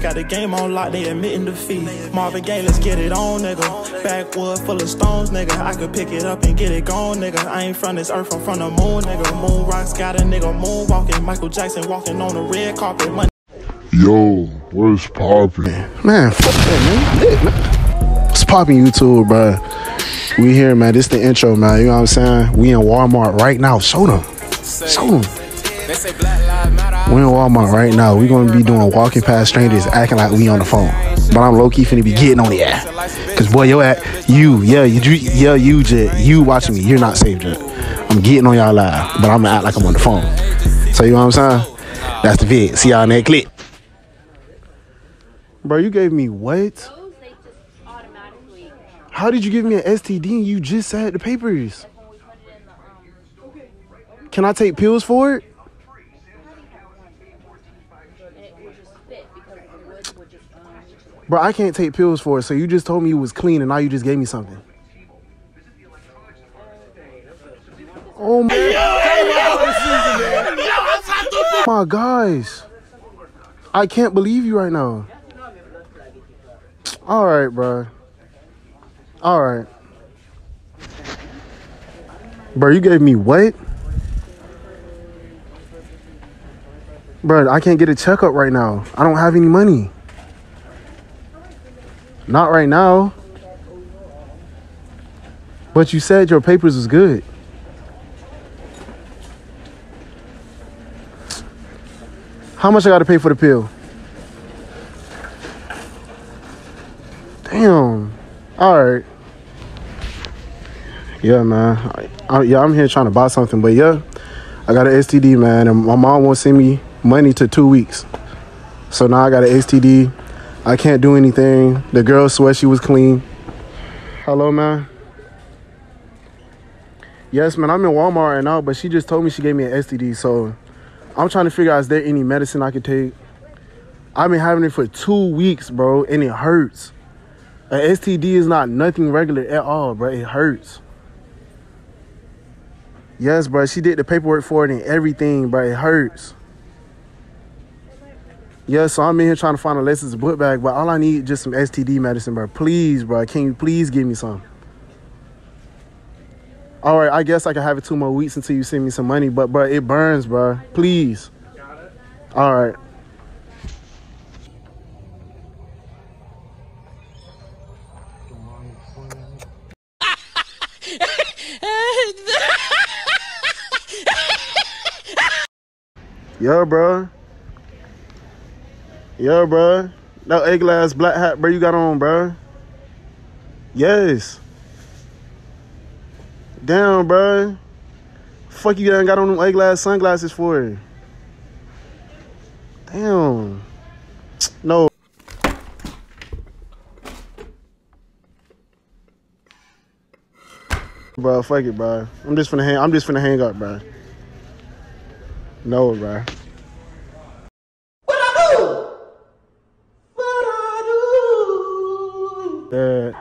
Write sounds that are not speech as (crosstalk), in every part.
We got the game on lock, they admitting defeat. Marvin Gaye, let's get it on, nigga. Backwood full of stones, nigga. I could pick it up and get it gone, nigga. I ain't from this earth, I'm from the moon, nigga. Moon rocks got a nigga moon walking. Michael Jackson walking on the red carpet. Money Yo, what's poppin'? Man, fuck that, man. Lit, man. What's popping YouTube, bro? We here, man. This the intro, man. You know what I'm saying? We in Walmart right now. Show them. Show them. We in Walmart right now. We're gonna be doing walking past strangers, acting like we on the phone. But I'm low key finna be getting on the app. Cause boy, yo at you, yeah, you, yeah, you, Jet, you watching me. You're not safe, Jet. I'm getting on y'all live, but I'm gonna act like I'm on the phone. So you know what I'm saying? That's the vid. See y'all in that clip. Bro, you gave me what? How did you give me an STD and you just said the papers? Can I take pills for it? and it would just fit because the wood would just um Bro, I can't take pills for it. So you just told me it was clean and now you just gave me something. Oh my, my guys, I can't believe you right now. All right, bro. All right. Bro, you gave me what? Bro, I can't get a checkup right now. I don't have any money. Not right now. But you said your papers was good. How much I gotta pay for the pill? Damn. All right. Yeah, man. I, I, yeah, I'm here trying to buy something, but yeah, I got an STD, man, and my mom won't send me money to two weeks. So now I got an STD. I can't do anything. The girl swear she was clean. Hello, man. Yes, man. I'm in Walmart right now, but she just told me she gave me an STD. So I'm trying to figure out is there any medicine I could take. I've been having it for two weeks, bro, and it hurts. An STD is not nothing regular at all, bro. It hurts. Yes, bro. She did the paperwork for it and everything, bro. It hurts. Yeah, so I'm in here trying to find a Lexus book bag, but all I need is just some STD medicine, bro. Please, bro. Can you please give me some? All right, I guess I can have it two more weeks until you send me some money, but bro, it burns, bro. Please. All right. (laughs) Yo, bro. Yo, bro. That egg glass black hat, bro, you got on, bro. Yes. Damn, bro. Fuck you done got on them glass sunglasses for? Damn. No. Bro, fuck it, bro. I'm just finna hang. I'm just finna hang up, bro. No, bro. That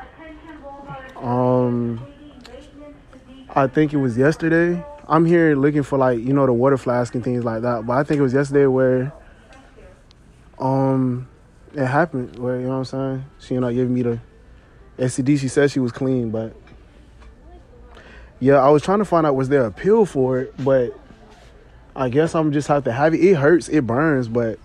um I think it was yesterday. I'm here looking for like, you know, the water flask and things like that. But I think it was yesterday where um it happened where, you know what I'm saying? She ended up giving me the STD. She said she was clean, but yeah, I was trying to find out was there a pill for it, but I guess I'm just have to have it. It hurts, it burns, but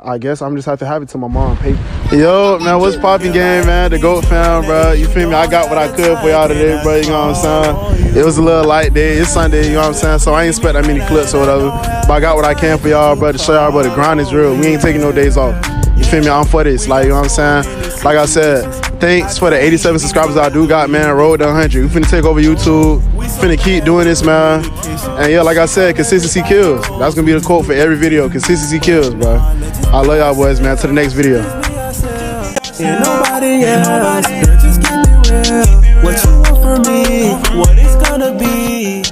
I guess I'm just have to have it till my mom pay. Yo, man, what's popping game, man? The GOAT fam, bro. You feel me? I got what I could for y'all today, bro. You know what I'm saying? It was a little light day. It's Sunday, you know what I'm saying? So I ain't expect that many clips or whatever. But I got what I can for y'all, bro, to show y'all, bro, the grind is real. We ain't taking no days off. You feel me? I'm for this. Like, you know what I'm saying? Like I said, thanks for the 87 subscribers I do got, man. Road to 100. We finna take over YouTube. Finna keep doing this, man. And yeah, like I said, consistency kills. That's gonna be the quote for every video. Consistency kills, bro. I love y'all boys, man. To the next video. And nobody else. Girl, just keep it real. What you want from me? What it's gonna be?